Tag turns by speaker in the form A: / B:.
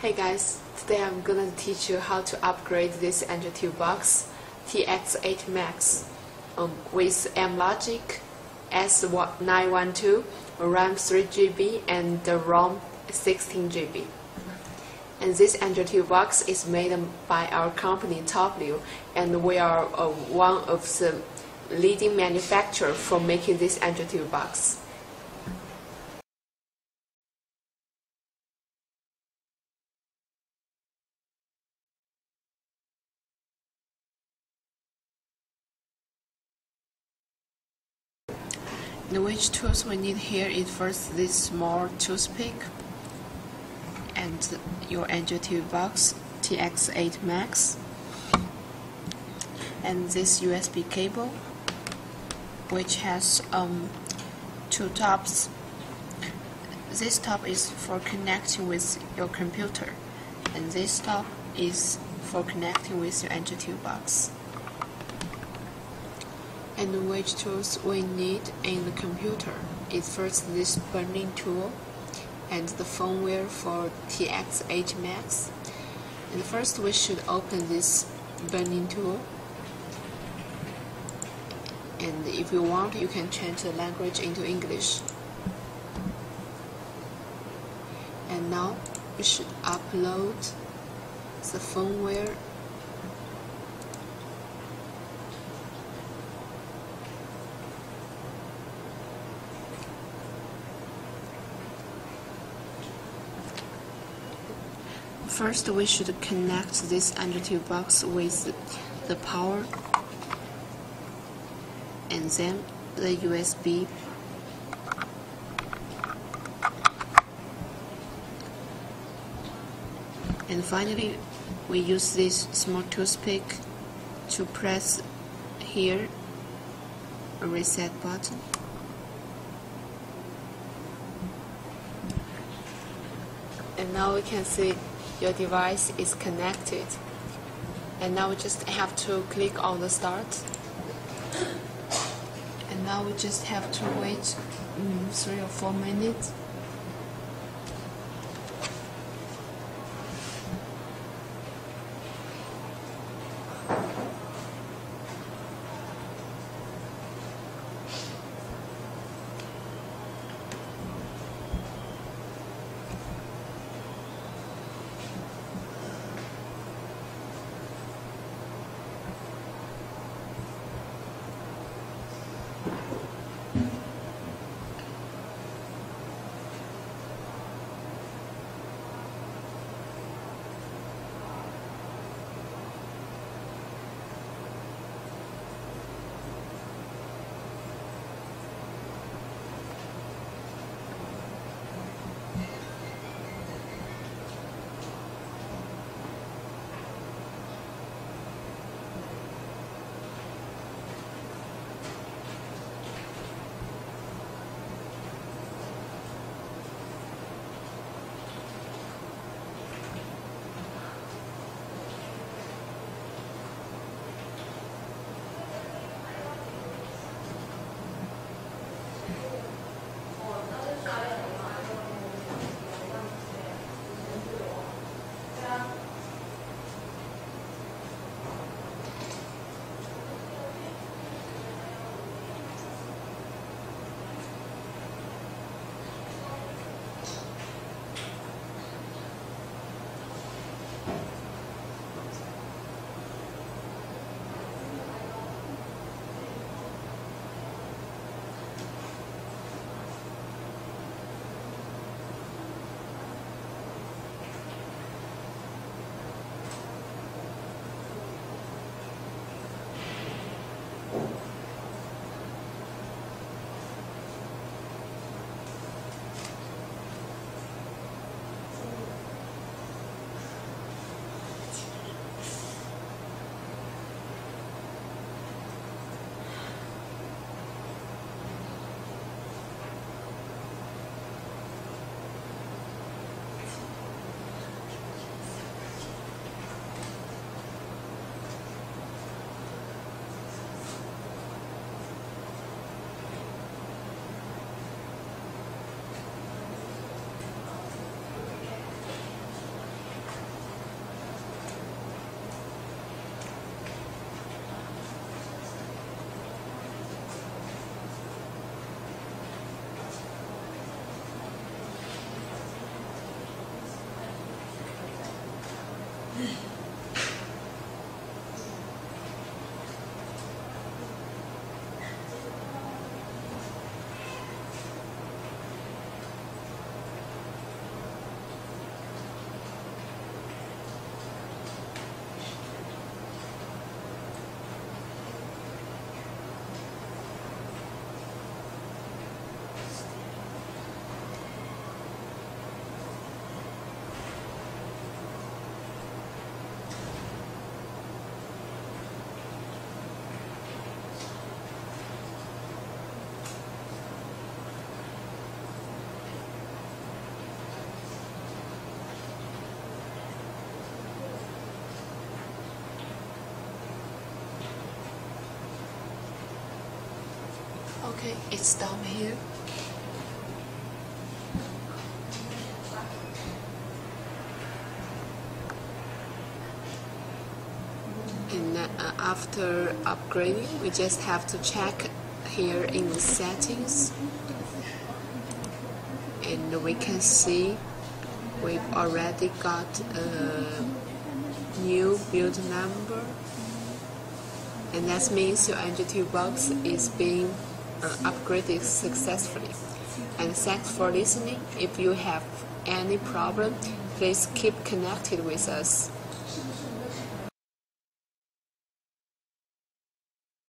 A: Hey guys, today I'm gonna teach you how to upgrade this Android box TX8 Max um, with Amlogic S912, RAM 3GB and the ROM 16GB. And this Android box is made by our company Topleo and we are uh, one of the leading manufacturer for making this Android box. Which tools we need here is first this small toothpick and your Android TV box TX8 Max and this USB cable which has um, two tops. This top is for connecting with your computer and this top is for connecting with your Android TV box and which tools we need in the computer is first this burning tool and the firmware for TX8 Max. And first we should open this burning tool and if you want you can change the language into English. And now we should upload the firmware First, we should connect this Android box with the power and then the USB. And finally, we use this small toothpick to press here a reset button. And now we can see your device is connected. And now we just have to click on the start. And now we just have to wait um, three or four minutes. Okay, it's down here. And uh, after upgrading, we just have to check here in the settings. And we can see we've already got a new build number. And that means your Android box is being Uh, upgraded successfully. And thanks for listening. If you have any problem, please keep connected with us.